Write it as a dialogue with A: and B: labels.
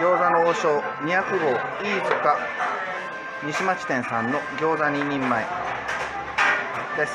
A: 餃子の王将200号飯塚西町店さんの餃子2人前です。